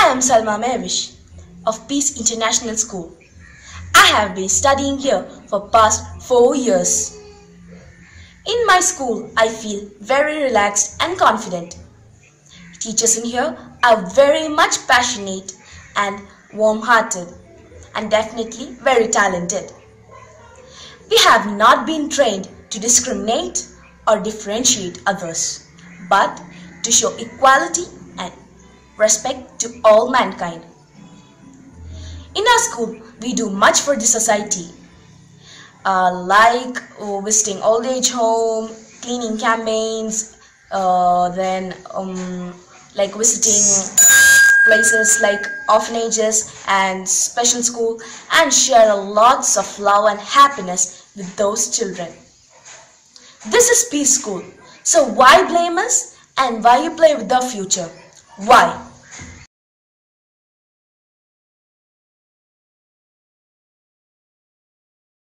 I am Salma Mehwish of Peace International School. I have been studying here for past 4 years. In my school, I feel very relaxed and confident. Teachers in here are very much passionate and warm-hearted and definitely very talented. We have not been trained to discriminate or differentiate others, but to show equality respect to all mankind. In our school, we do much for the society, uh, like uh, visiting old age home, cleaning campaigns, uh, then um, like visiting places like orphanages and special school and share lots of love and happiness with those children. This is Peace School. So why blame us and why you play with the future? Why?